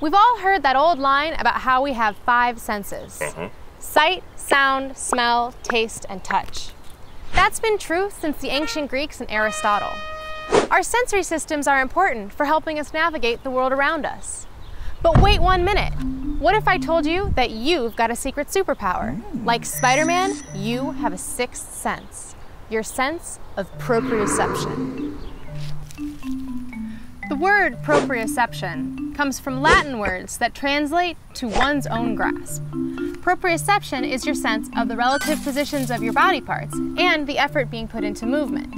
We've all heard that old line about how we have five senses Uh-huh. sight, sound, smell, taste, and touch. That's been true since the ancient Greeks and Aristotle. Our sensory systems are important for helping us navigate the world around us. But wait one minute. What if I told you that you've got a secret superpower? Like Spider Man, you have a sixth sense your sense of proprioception. The word proprioception comes from Latin words that translate to one's own grasp. Proprioception is your sense of the relative positions of your body parts and the effort being put into movement.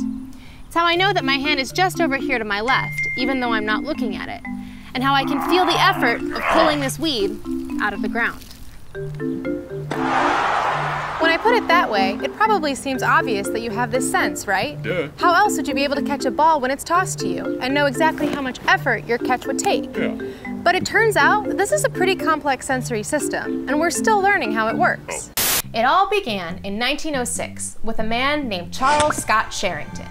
It's how I know that my hand is just over here to my left, even though I'm not looking at it, and how I can feel the effort of pulling this weed out of the ground. When I put it that way, it probably seems obvious that you have this sense, right? Duh. How else would you be able to catch a ball when it's tossed to you and know exactly how much effort your catch would take? Yeah. But it turns out that this is a pretty complex sensory system, and we're still learning how it works. Oh. It all began in 1906 with a man named Charles Scott Sherrington.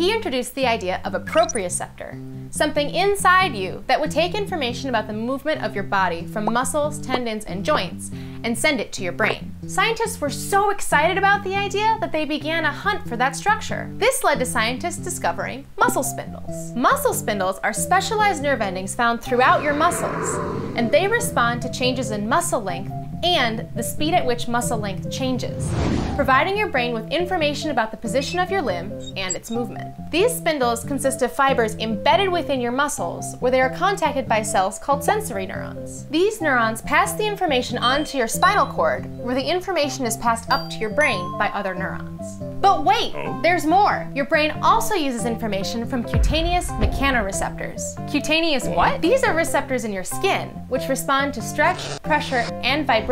He introduced the idea of a proprioceptor, something inside you that would take information about the movement of your body from muscles, tendons, and joints and send it to your brain. Scientists were so excited about the idea that they began a hunt for that structure. This led to scientists discovering muscle spindles. Muscle spindles are specialized nerve endings found throughout your muscles, and they respond to changes in muscle length and the speed at which muscle length changes, providing your brain with information about the position of your limb and its movement. These spindles consist of fibers embedded within your muscles where they are contacted by cells called sensory neurons. These neurons pass the information on to your spinal cord where the information is passed up to your brain by other neurons. But wait, oh. there's more. Your brain also uses information from cutaneous mechanoreceptors. Cutaneous what? These are receptors in your skin, which respond to stretch, pressure, and vibration,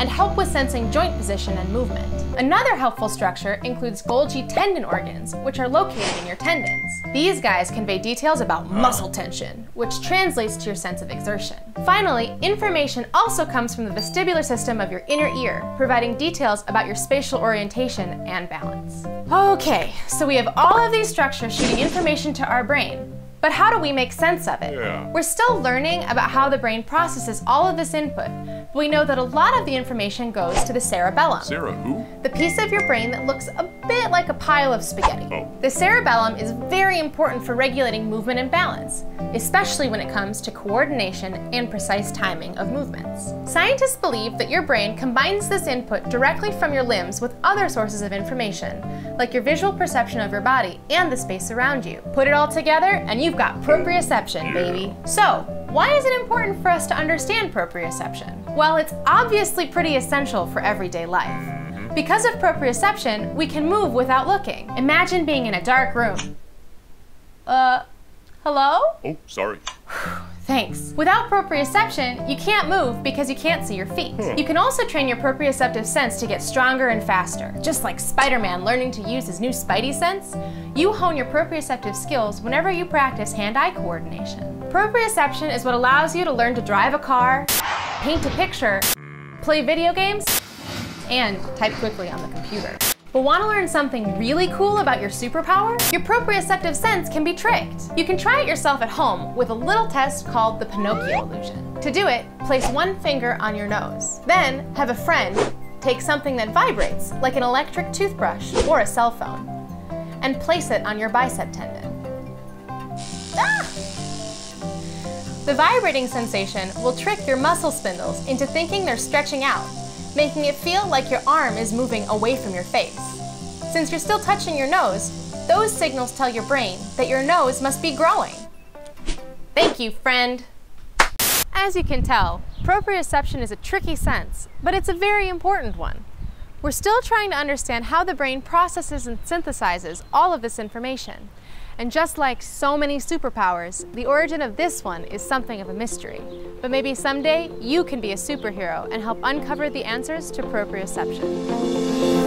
and help with sensing joint position and movement. Another helpful structure includes Golgi tendon organs, which are located in your tendons. These guys convey details about muscle tension, which translates to your sense of exertion. Finally, information also comes from the vestibular system of your inner ear, providing details about your spatial orientation and balance. Okay, so we have all of these structures shooting information to our brain. But how do we make sense of it? Yeah. We're still learning about how the brain processes all of this input, we know that a lot of the information goes to the cerebellum, Sarah, who? the piece of your brain that looks a bit like a pile of spaghetti. Oh. The cerebellum is very important for regulating movement and balance, especially when it comes to coordination and precise timing of movements. Scientists believe that your brain combines this input directly from your limbs with other sources of information, like your visual perception of your body and the space around you. Put it all together, and you've got proprioception, baby. So, why is it important for us to understand proprioception? Well, it's obviously pretty essential for everyday life. Because of proprioception, we can move without looking. Imagine being in a dark room. Uh, hello? Oh, sorry. Thanks. Without proprioception, you can't move because you can't see your feet. Hmm. You can also train your proprioceptive sense to get stronger and faster. Just like Spider-Man learning to use his new Spidey sense, you hone your proprioceptive skills whenever you practice hand-eye coordination. Proprioception is what allows you to learn to drive a car, paint a picture, play video games, and type quickly on the computer. But want to learn something really cool about your superpower? Your proprioceptive sense can be tricked. You can try it yourself at home with a little test called the Pinocchio illusion. To do it, place one finger on your nose. Then have a friend take something that vibrates, like an electric toothbrush or a cell phone, and place it on your bicep tendon. Ah! The vibrating sensation will trick your muscle spindles into thinking they're stretching out, making it feel like your arm is moving away from your face. Since you're still touching your nose, those signals tell your brain that your nose must be growing. Thank you, friend. As you can tell, proprioception is a tricky sense, but it's a very important one. We're still trying to understand how the brain processes and synthesizes all of this information. And just like so many superpowers, the origin of this one is something of a mystery. But maybe someday you can be a superhero and help uncover the answers to proprioception.